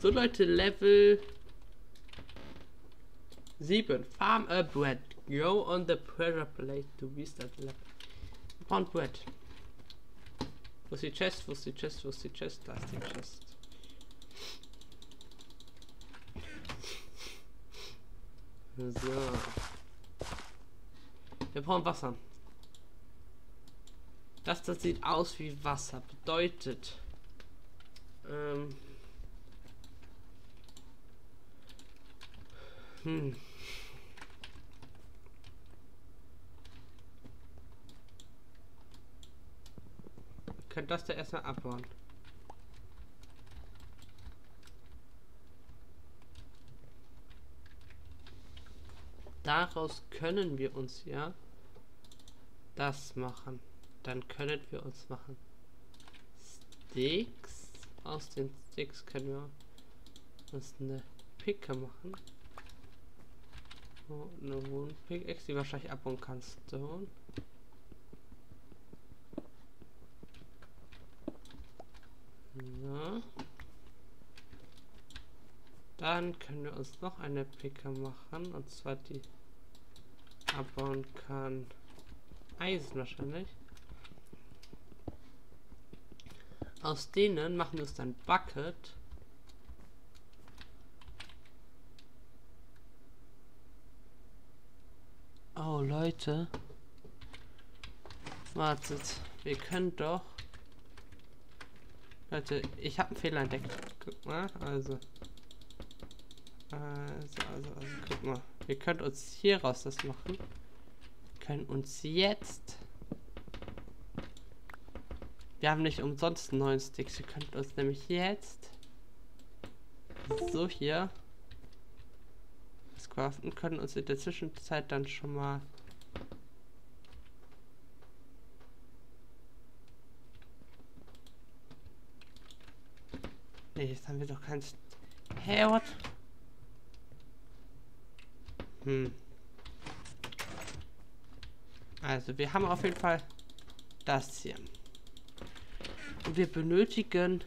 So Leute, Level 7. Farm a bread. Go on the pressure plate to restart level. Pound bread. Wo ist die Chest? Wo ist die Chest? Wo ist die Chest? Da ist die Chest. So. Wir brauchen Wasser. Das, das sieht aus wie Wasser. Bedeutet. Ähm. Hm. Könnt das da erstmal abbauen. Daraus können wir uns ja das machen. Dann können wir uns machen Sticks. Aus den Sticks können wir uns eine Picke machen. Eine Wohnpickaxe, die wahrscheinlich abbauen kannst. So. So. Dann können wir uns noch eine Picke machen. Und zwar die abbauen kann Eisen wahrscheinlich. Aus denen machen wir uns dann Bucket. Oh Leute. Wartet. Wir können doch. Leute, ich habe einen Fehler entdeckt. Guck mal, also. Also, also, also, guck mal. Wir können uns hier raus das machen. Wir können uns jetzt. Wir haben nicht umsonst einen neuen Sticks. Wir können uns nämlich jetzt so hier das craften können uns in der Zwischenzeit dann schon mal jetzt haben wir doch kein St Hey, what? Hm. Also, wir haben auf jeden Fall das hier. Und wir benötigen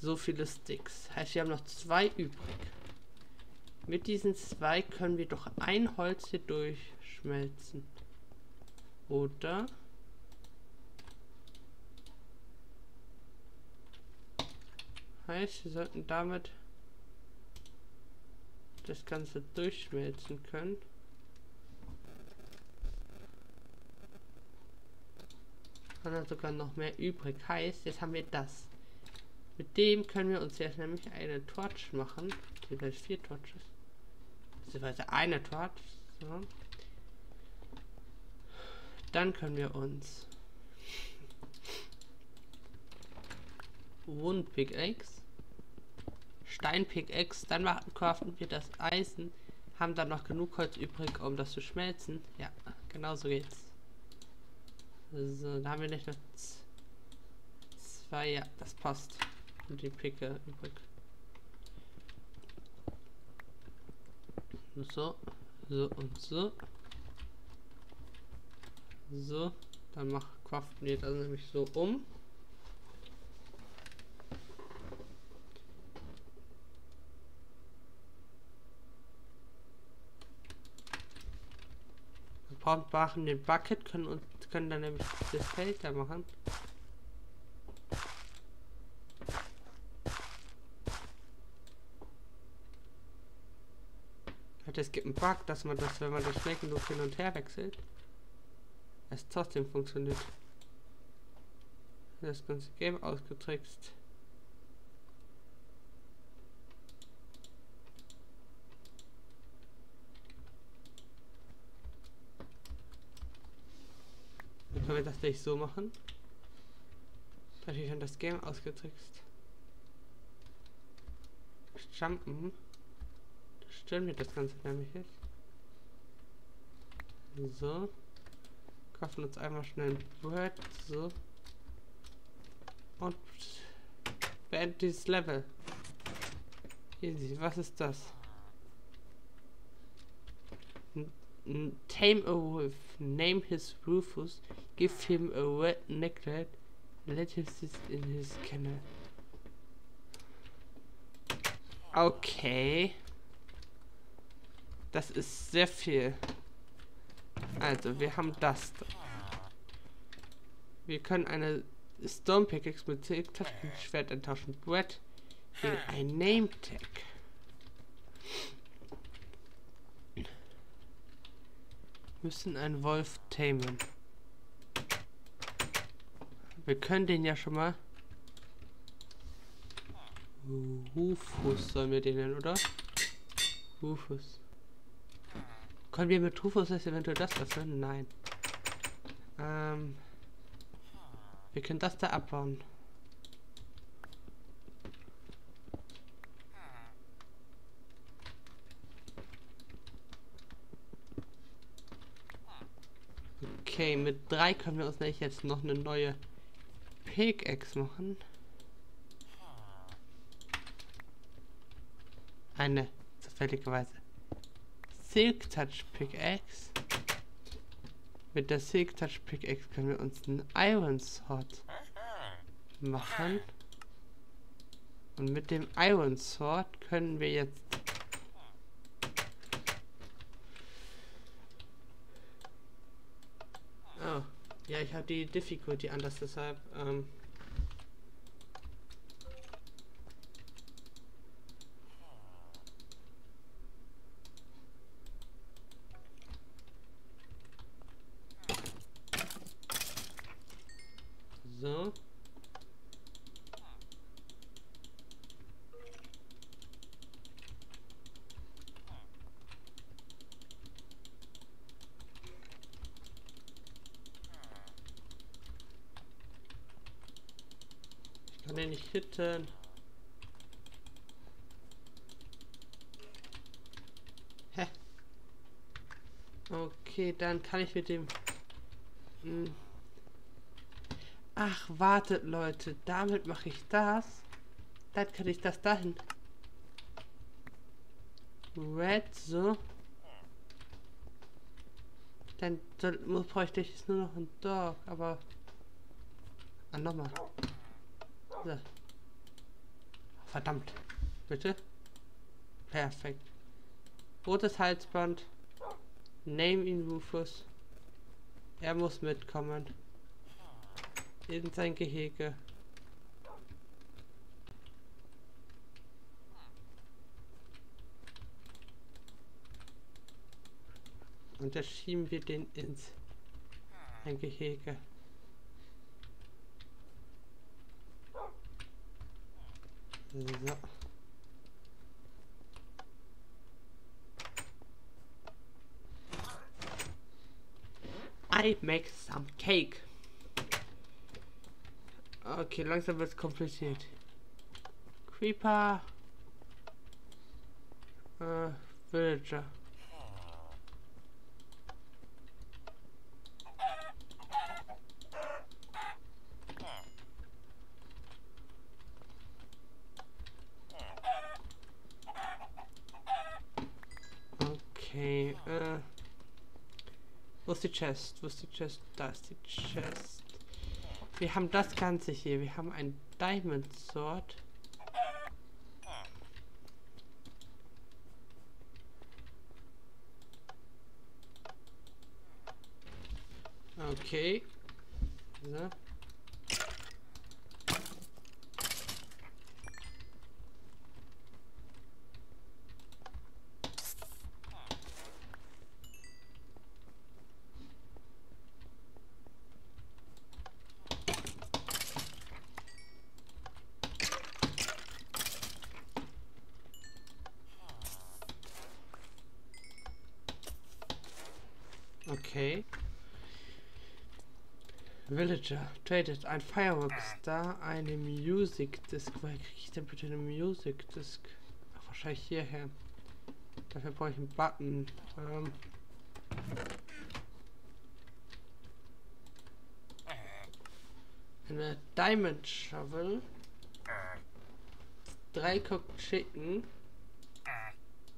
so viele Sticks. Heißt, wir haben noch zwei übrig. Mit diesen zwei können wir doch ein Holz hier durchschmelzen. Oder? Heißt, wir sollten damit das Ganze durchschmelzen können. Kann dann sogar noch mehr übrig. Heißt, jetzt haben wir das. Mit dem können wir uns jetzt nämlich eine Torch machen. Jeweils vier Torches. Beziehungsweise eine Torch. So. Dann können wir uns Wound Pickaxe Steinpickaxe, dann machen, craften wir das Eisen, haben dann noch genug Holz übrig, um das zu schmelzen. Ja, genau so geht's. So, da haben wir nicht noch zwei, ja, das passt. Und die Picke übrig. So, so und so. So, dann macht craften wir das nämlich so um. Und machen den Bucket, können und können dann nämlich das Feld da machen. Es gibt einen Bug, dass man das, wenn man das schnell genug hin und her wechselt, es trotzdem funktioniert. Das ganze Game ausgetrickst. Können wir das nicht so machen? Natürlich schon das Game ausgetrickst. Jumpen. Das stellen wir das Ganze nämlich jetzt. So. Kaufen uns einmal schnell ein Word. So. Und beenden dieses Level. Easy. Was ist das? Tame a wolf. Name his Rufus. Give him a red necklace. Let him sit in his kennel. Okay. Das ist sehr viel. Also, wir haben das. Wir können eine Stone Pickaxe mit Schwert enttauschen. Brett gegen ein Name Tag. Müssen einen Wolf tamen. Wir können den ja schon mal. Rufus sollen wir den nennen, oder? Rufus. Können wir mit Rufus eventuell das öffnen? Nein. Ähm. Wir können das da abbauen. Okay, mit drei können wir uns nämlich jetzt noch eine neue Pickaxe machen. Eine, zufälligerweise, Silk Touch Pickaxe. Mit der Silk Touch Pickaxe können wir uns einen Iron Sword machen. Und mit dem Iron Sword können wir jetzt Oh, ja, ich habe die Difficulty anders, deshalb ähm So. Ich kann den nicht hitten. Hä? Okay, dann kann ich mit dem... Hm. Ach, wartet Leute, damit mache ich das. Dann kann ich das dahin. Red, so. Dann soll, muss, bräuchte ich jetzt nur noch ein Dog, aber... Ah, nochmal. So. Verdammt. Bitte? Perfekt. Rotes Halsband. Name ihn Rufus. Er muss mitkommen in sein Gehege. Und da schieben wir den ins ein Gehege. So. I make some cake. Okay, langsam wird es kompliziert. Creeper. Äh, Villager. Die Chest? Wo ist die Chest? Da ist die Chest. Wir haben das Ganze hier. Wir haben ein Diamond Sword. Okay. So. Okay. Villager traded ein Fireworks Star, eine Music Disc. Woher kriege ich denn bitte eine Music Disc? Ach, wahrscheinlich hierher. Dafür brauche ich einen Button. Ähm eine Diamond Shovel. Drei Cooked Chicken.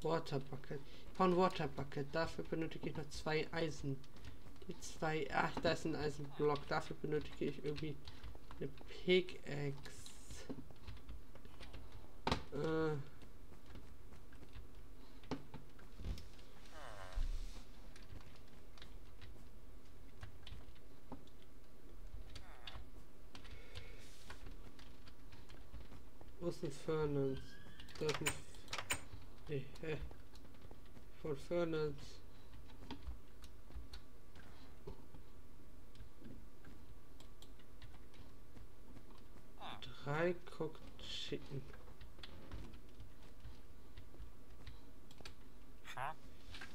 Water Bucket Upon Water Bucket. Dafür benötige ich noch zwei Eisen. Die zwei. Ach, da ist ein Eisenblock. Dafür benötige ich irgendwie eine Pickaxe. Äh. Wo ist ein Furnace? Da ist ein... Nee, hä? Von Furnace. Drei Cooked Chicken.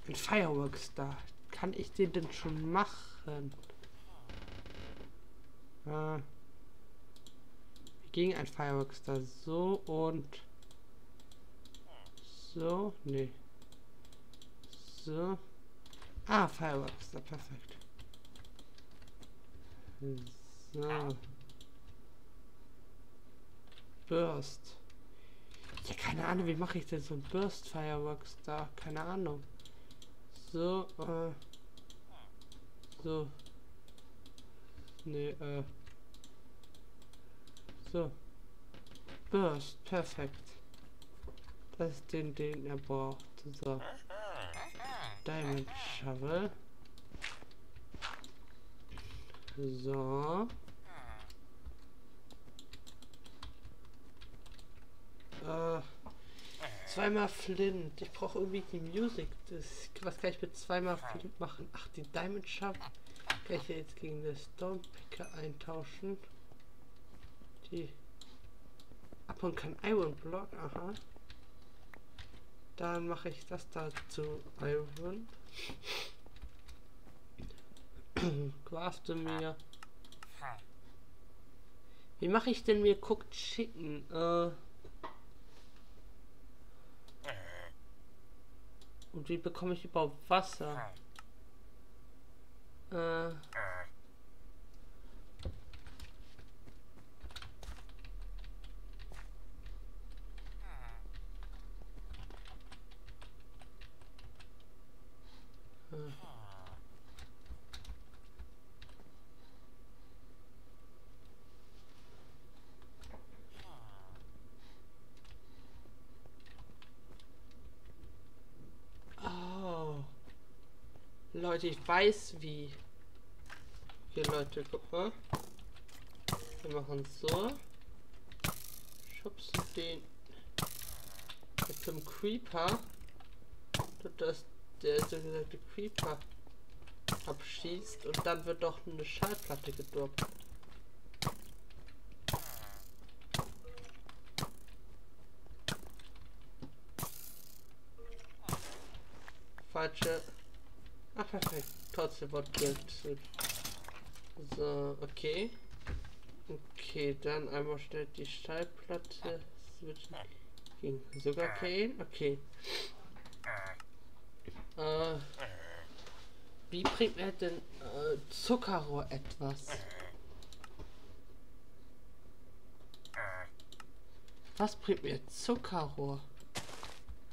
Ein Fireworks da. Kann ich den denn schon machen? Äh, gegen ein Fireworks da. So und so. Nee. So. Ah, Fireworks da. Perfekt. So. Burst. Ja, keine Ahnung, wie mache ich denn so ein Burst Fireworks da? Keine Ahnung. So, äh. So. Nee, äh. So. Burst, perfekt. Das ist den, den er braucht. So. Diamond Shovel. So. Äh, zweimal Flint. Ich brauche irgendwie die Musik. Das, was kann ich mit zweimal Flint machen? Ach, die Diamond Shovel kann ich jetzt gegen das Stormpicker eintauschen. Die ab und kann Iron Block. Aha. Dann mache ich das dazu Iron. Crafte mir. Wie mache ich denn mir Cooked Chicken? Äh, und wie bekomme ich überhaupt Wasser? Äh, Oh. Leute, ich weiß wie. Hier Leute, guck mal. Wir machen so. Schubsen den mit dem Creeper. Dass der sogenannte Creeper abschießt und dann wird doch eine Schallplatte gedroppt. Falsche. Ah, perfekt. Trotzdem wird. So, okay. Okay, dann einmal schnell die Schallplatte switchen gegen Sugarcane. Okay. Äh, wie bringt mir denn äh, Zuckerrohr etwas? Was bringt mir Zuckerrohr?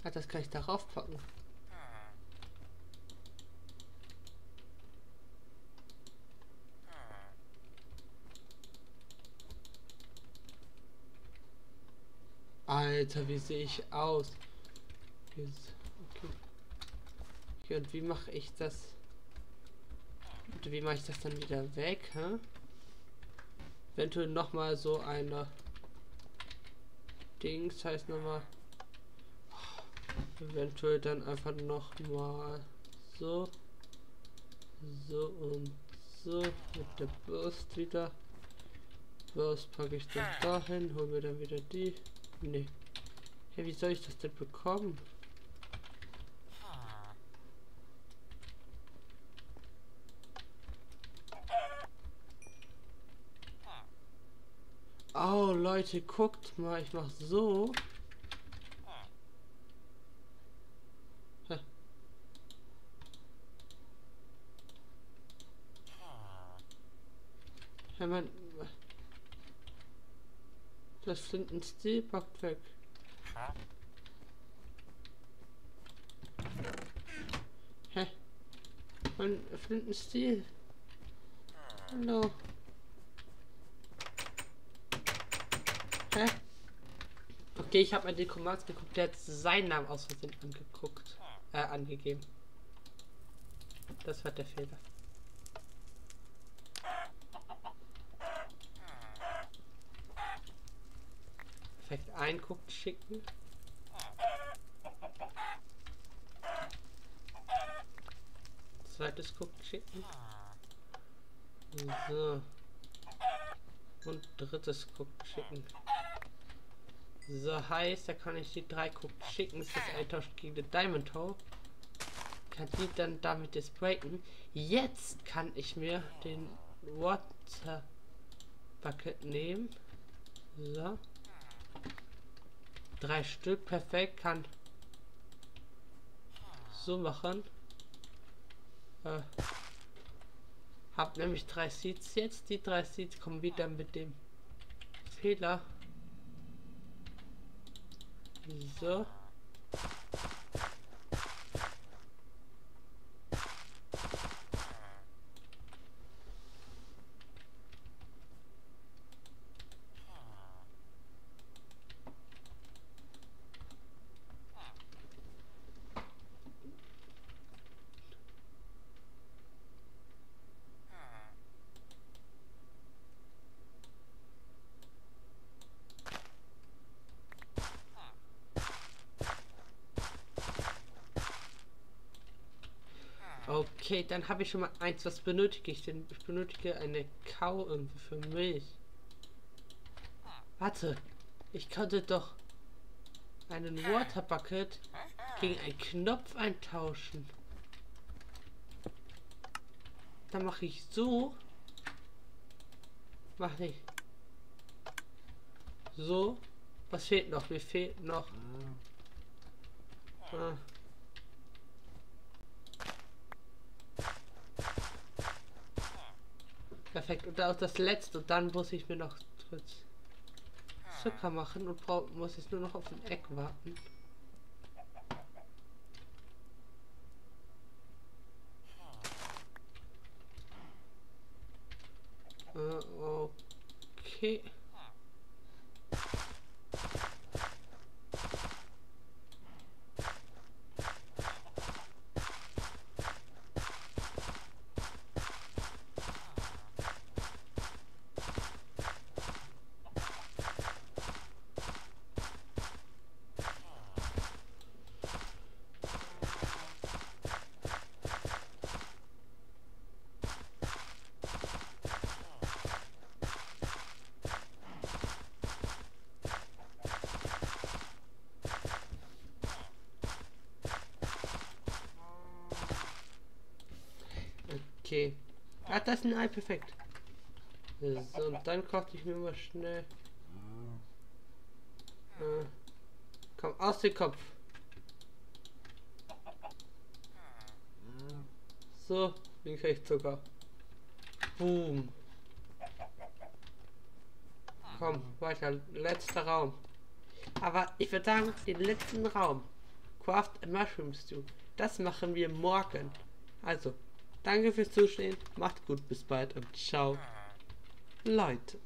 Ah, das kann ich darauf packen. Alter, wie sehe ich aus? Okay. Okay, und wie mache ich das? Und wie mache ich das dann wieder weg, hä? Eventuell noch mal so eine Dings heißt noch mal eventuell dann einfach noch mal so so und so mit der Burst wieder Burst packe ich dann dahin holen wir dann wieder die Nee. Ja, wie soll ich das denn bekommen? Oh, Leute, guckt mal, ich mach so. Hä? Ja, man, das Flintenstil packt weg. Hä? Mein Flintenstil. Hallo. Hä? Okay, ich habe mir den Commands geguckt, der hat seinen Namen aus Versehen angeguckt, äh, angegeben. Das war der Fehler. Perfekt, ein guckt schicken. Zweites guckt schicken. So. Und drittes guckt schicken. So heißt, da kann ich die drei guckt schicken. Das ist eintauschen gegen den Diamond Toe. Kann die dann damit jetzt breaken. Jetzt kann ich mir den Water Bucket nehmen. So. Drei Stück, perfekt, kann so machen. Äh, hab nämlich drei Seeds jetzt. Die drei Seeds kommen wieder mit dem Fehler. So. Okay, dann habe ich schon mal eins. Was benötige ich denn? Ich benötige eine Kau irgendwie für Milch. Warte, ich könnte doch einen Water Bucket gegen einen Knopf eintauschen. Dann mache ich so. Mache ich. So. Was fehlt noch? Mir fehlt noch. Ah. Perfekt. Und auch das letzte. Und dann muss ich mir noch Zucker machen und muss ich nur noch auf ein Eck warten. Äh, okay. Okay. Ah, das ist ein Ei, perfekt. So, und dann kochte ich mir mal schnell. Äh, komm, aus dem Kopf. So, den krieg ich Zucker. Boom. Komm, weiter. Letzter Raum. Aber ich würde sagen, den letzten Raum. Craft a Mushroom Stew. Das machen wir morgen. Also, Danke fürs Zusehen, macht gut, bis bald und ciao, Leute.